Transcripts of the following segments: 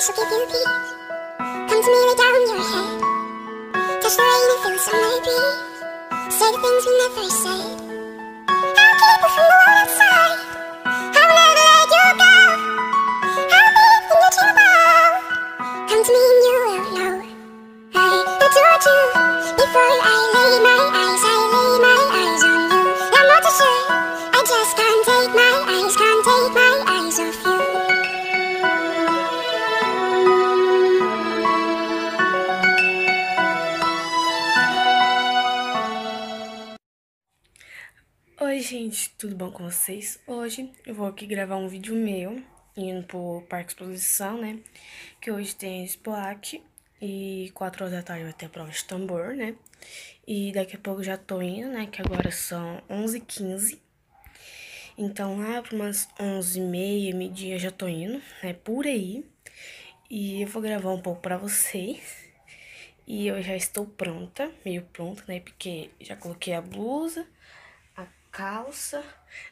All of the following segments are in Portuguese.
eyes will give you peace. Come to me, lay down your head. Touch the rain and feel the sunlight. Say the things we never said. I'll keep you from the world outside. I will never let you go. I'll be everything that you are. Come to me and you will know. I you before I lay my eyes. Gente, tudo bom com vocês? Hoje eu vou aqui gravar um vídeo meu, indo pro Parque Exposição, né? Que hoje tem Expoac e 4 horas da tarde vai ter a prova de tambor, né? E daqui a pouco já tô indo, né? Que agora são 11h15. Então lá para umas 11h30, meio-dia já tô indo, né? Por aí. E eu vou gravar um pouco pra vocês. E eu já estou pronta, meio pronta, né? Porque já coloquei a blusa calça.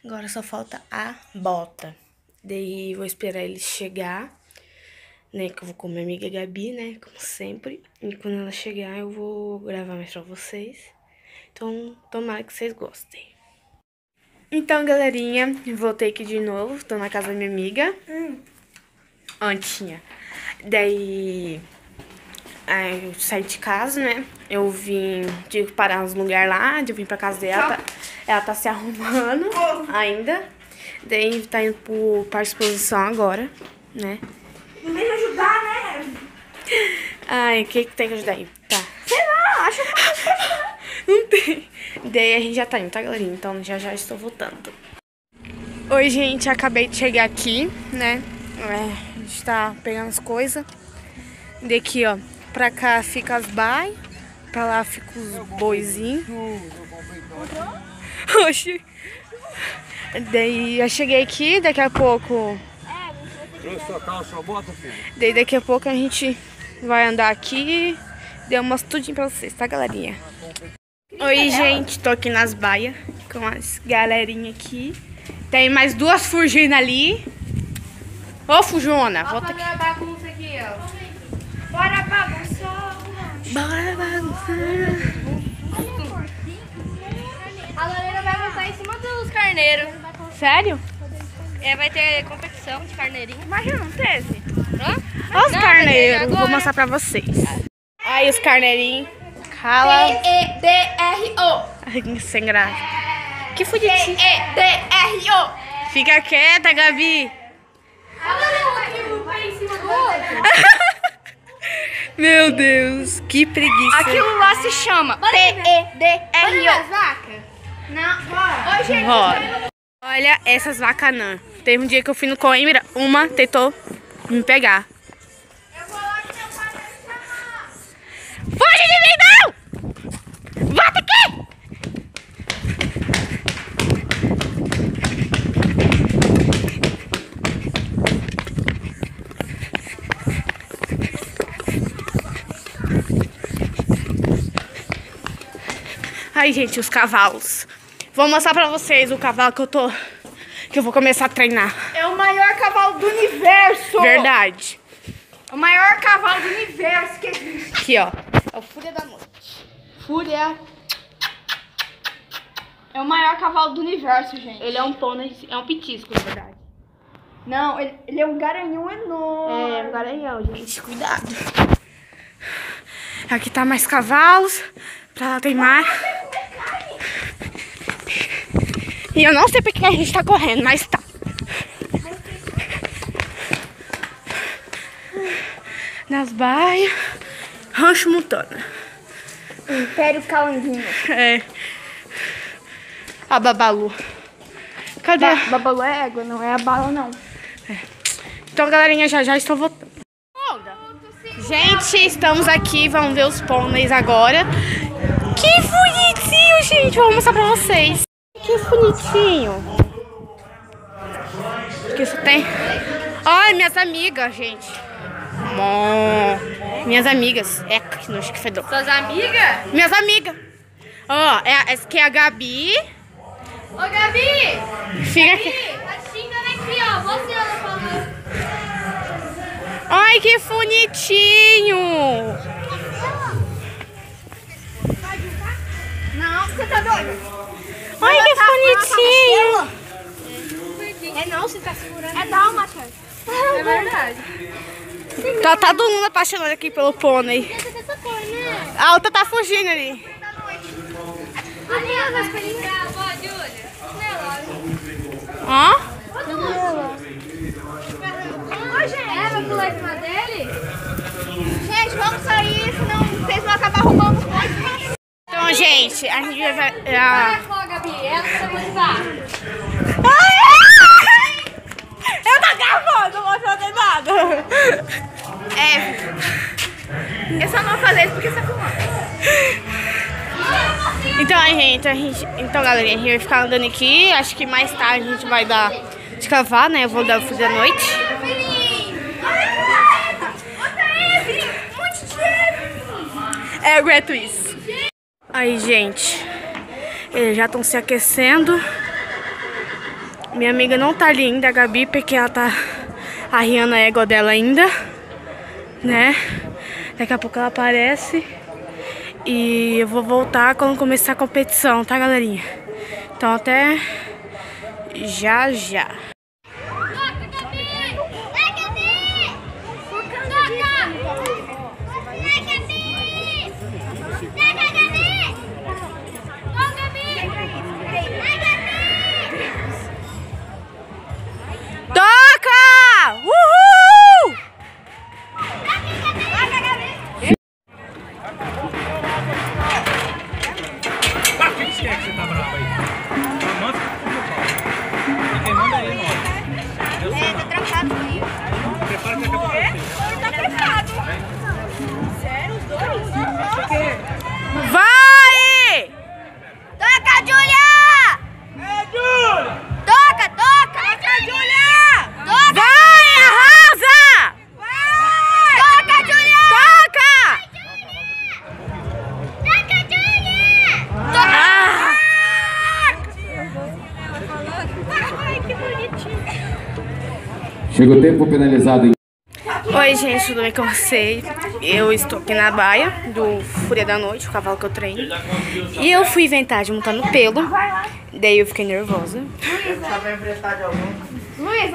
Agora só falta a bota. Daí vou esperar ele chegar, né? Que eu vou com minha amiga Gabi, né? Como sempre. E quando ela chegar, eu vou gravar mais pra vocês. Então, tomara que vocês gostem. Então, galerinha, voltei aqui de novo. Tô na casa da minha amiga. Antinha. Daí. Aí eu saí de casa, né? Eu vim, que parar nos lugares lá, eu vim pra casa dela. Tá, ela tá se arrumando ainda. Daí tá indo pro parque de exposição agora, né? Não vem me ajudar, né? Ai, o que que tem que ajudar aí? Tá. Sei lá, acho que Não tem. Daí a gente já tá indo, tá, galerinha? Então já já estou voltando. Oi, gente, acabei de chegar aqui, né? É, a gente tá pegando as coisas. Daqui, ó, pra cá fica as baias, pra lá fica os boizinhos. Oxi. Daí eu cheguei aqui, daqui a pouco. Trouxe sua calça, sua bota, filho? Daí daqui a pouco a gente vai andar aqui. Deu umas tudinho pra vocês, tá, galerinha? Oi, gente, tô aqui nas baias com as galerinha aqui. Tem mais duas fugindo ali. Ô, Fujona, volta aqui. a bagunça aqui, ó. Bora bagunçar. Bora bagunçar. A Lorena vai montar em cima dos carneiros. Sério? É, vai ter competição de carneirinho. Imagina, não teve. Olha os carneiros, vou mostrar pra vocês. Aí os carneirinhos. Cala. E-D-R-O. Ai, Sem graça. Que fudido. E-D-R-O. Fica quieta, Gabi. A Lorena aqui, um vai em cima do outro. Meu Deus, que preguiça. Aquilo lá se chama P-E-D-R-O. Não, bora. Oi, gente. Bora. Olha essas vacanã. Teve um dia que eu fui no Coimbra, uma tentou me pegar. Eu vou lá que meu pai vai me chamar. Foge de mim, não! Volta aqui! Ai, gente, os cavalos. Vou mostrar pra vocês o cavalo que eu tô... Que eu vou começar a treinar. É o maior cavalo do universo. Verdade. O maior cavalo do universo que existe. Aqui, ó. É o Fúria da Noite. Fúria... É o maior cavalo do universo, gente. Ele é um pônei, é um pitisco, na verdade. Não, ele, ele é um garanhão enorme. É, um garanhão, gente. Cuidado. Aqui tá mais cavalos. Pra lá tem mais. E eu não sei porque a gente tá correndo, mas tá. Nas baias. Rancho Montana. Império Calanguinho. É. A Babalu. Cadê? Ba Babalu é égua, não é a bala, não. Então, galerinha, já já estou voltando. Gente, estamos aqui, vamos ver os pôneis agora. Que bonitinho, gente! Vou mostrar pra vocês. Que bonitinho. Que isso tem. Olha, minhas amigas, gente. Mó. Minhas amigas. É, que nojo, que fedor. Suas amigas? Minhas amigas. Ó, é, essa aqui é a Gabi. Ô, Gabi! Fica aqui. Tá xingando aqui, ó. Você, ela falou. Ai, que bonitinho! Não, você tá doido? Ai, que bonitinho! É não, você tá segurando. É dálmata. É verdade. Tá, tá todo mundo apaixonado aqui pelo pônei. A outra tá fugindo ali. Ô, gente. É, em cima dele? Gente, vamos sair, senão vocês vão acabar arrumando os monte de cachorro. Então, gente, a gente vai... ela muito fácil. Eu tô gravando, não vou fazer nada. É. Eu só não vou fazer isso porque você tá filmando. Então, aí, gente, a gente... Então, galerinha, a gente vai ficar andando aqui. Acho que mais tarde a gente vai dar... Descavar, né? Eu vou dar fim da noite. É, eu aguento isso. Aí, gente. Eles já estão se aquecendo. Minha amiga não tá ali ainda, a Gabi, porque ela tá arriando a égua dela ainda. Né? Daqui a pouco ela aparece. E eu vou voltar quando começar a competição, tá, galerinha? Então, até já já. Chega o tempo penalizado em Oi, gente, tudo bem com vocês? Eu estou aqui na baia do Fúria da Noite, o cavalo que eu treino. E eu fui inventar de montar no pelo. Daí eu fiquei nervosa.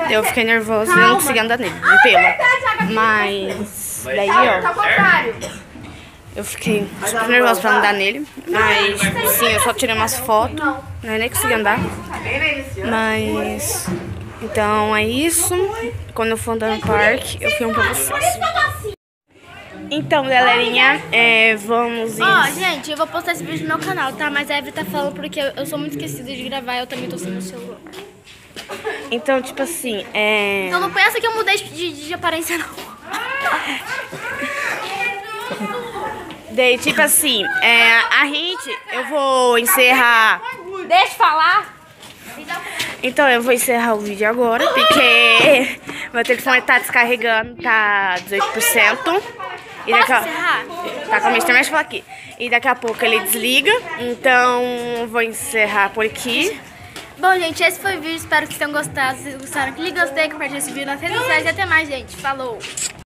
Eu fiquei nervosa e não consegui andar nele, no pelo. Mas daí, ó, eu fiquei super nervosa pra andar nele. Mas, sim, eu só tirei umas fotos, né? Nem consegui andar. Mas, então é isso. Quando eu for andar no parque, eu filmo pra vocês. Então, galerinha, é, vamos Ó, em... gente, eu vou postar esse vídeo no meu canal, tá? Mas a Eve tá falando porque eu, eu sou muito esquecida de gravar, eu também tô sem o celular. Então, tipo assim, é... Então não pensa que eu mudei de, de, de aparência, não. Daí, tipo assim, é, a gente, eu vou encerrar... Deixa eu falar. Então, eu vou encerrar o vídeo agora, porque meu telefone tá descarregando, tá 18%. E daqui a... Tá com a falar aqui. E daqui a pouco ele desliga, então vou encerrar por aqui. Bom, gente, esse foi o vídeo. Espero que vocês tenham gostado. Se vocês gostaram, clique gostei, compartilhe esse vídeo nas redes sociais e até mais, gente. Falou!